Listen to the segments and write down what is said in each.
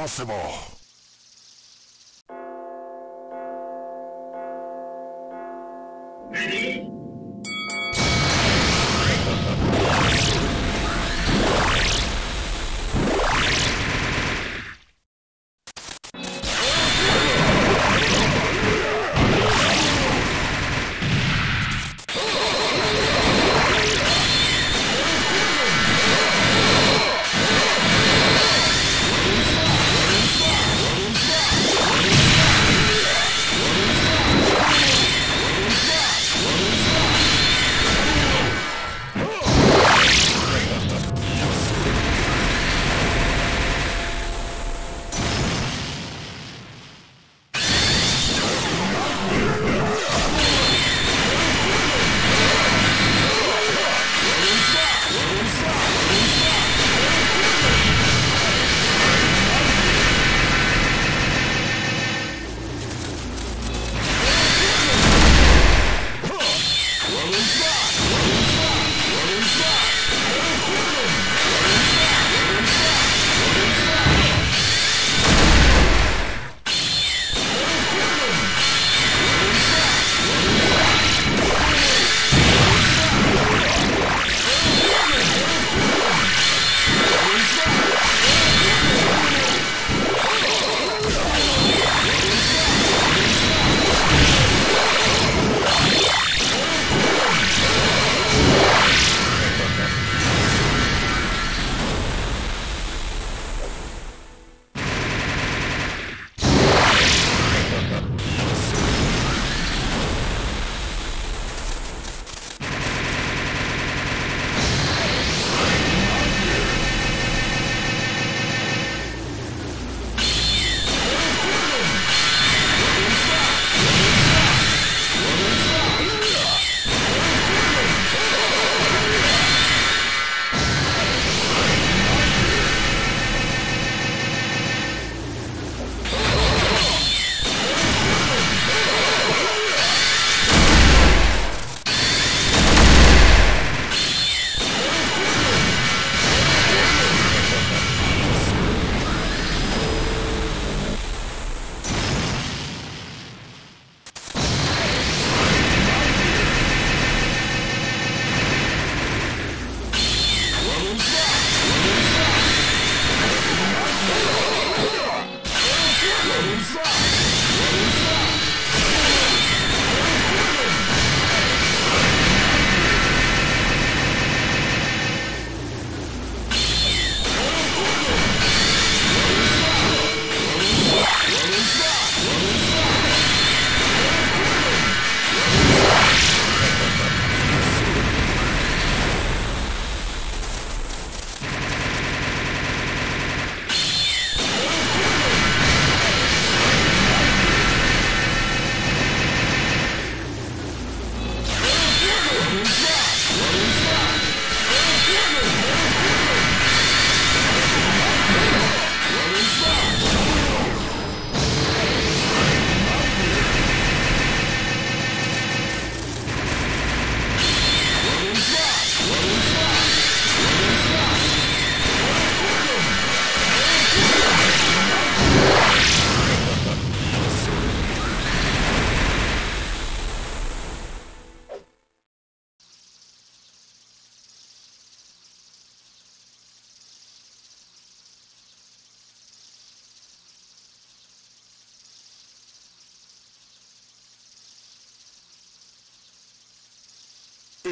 Impossible.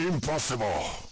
Impossible.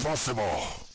Impossible.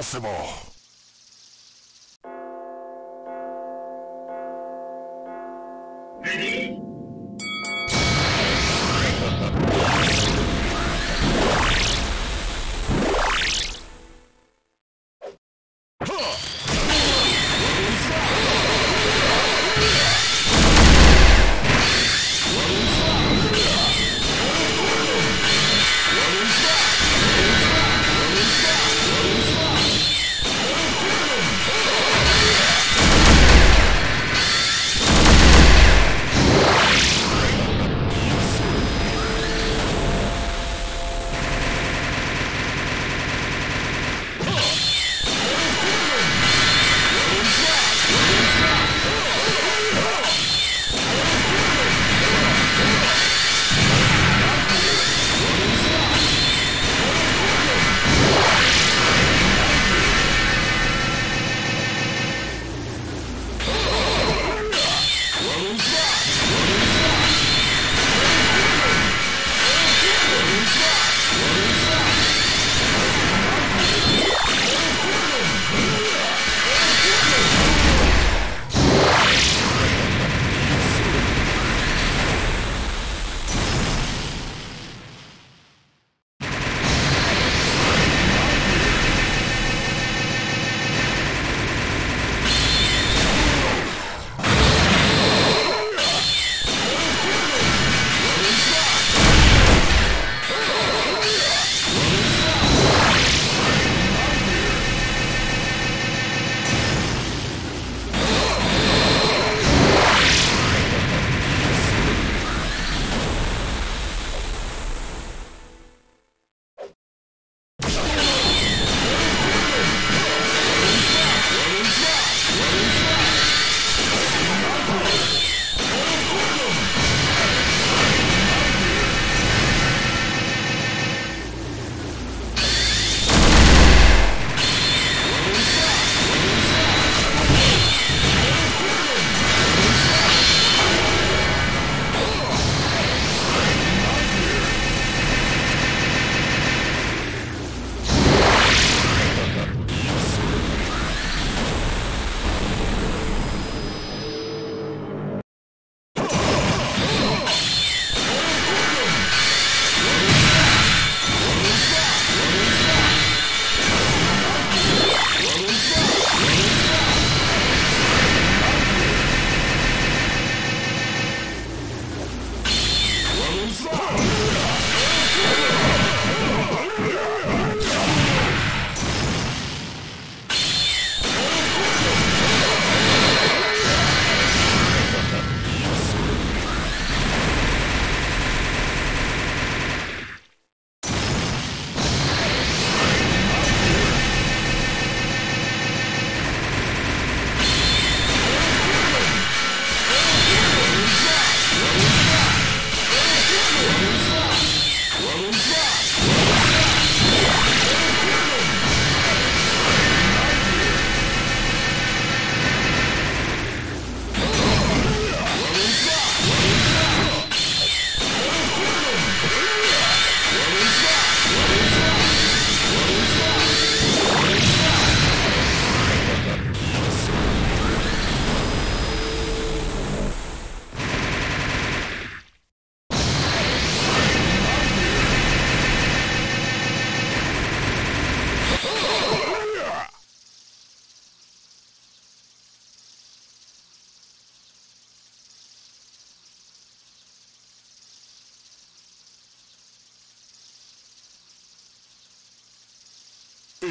Impossible.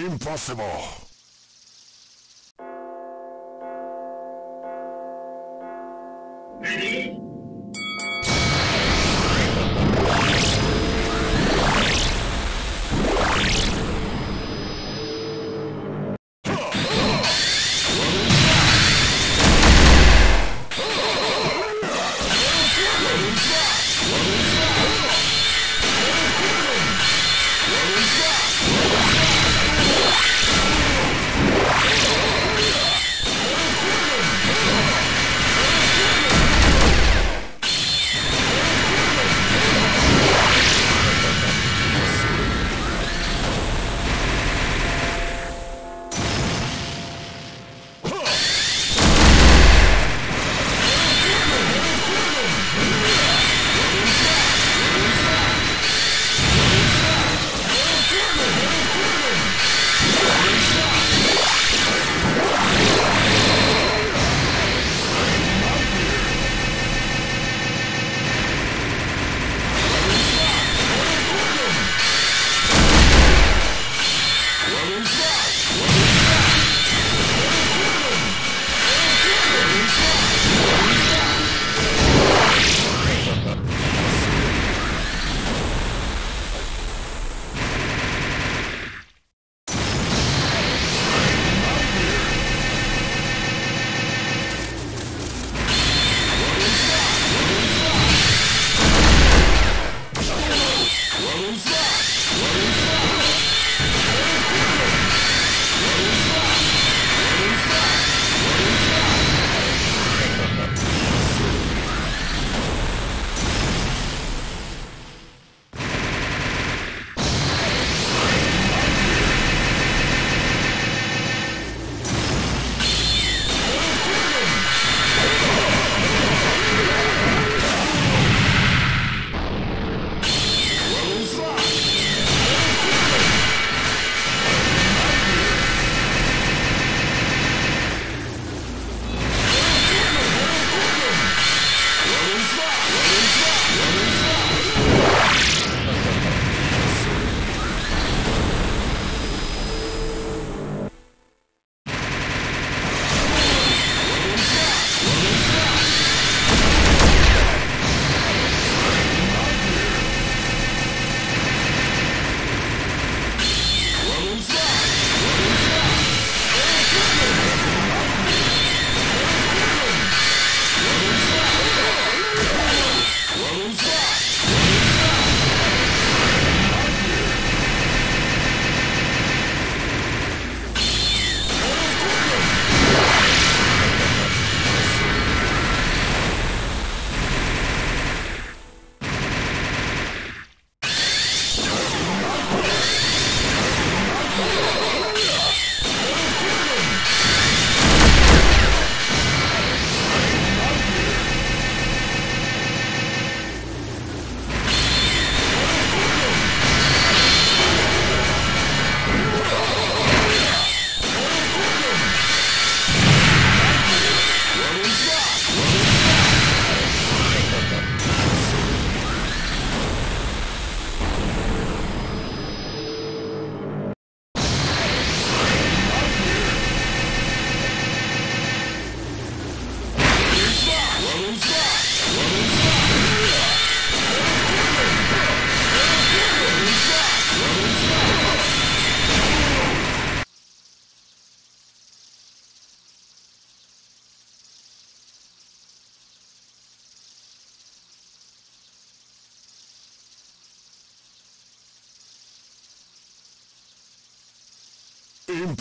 Impossible.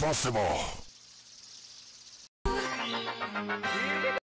Impossible.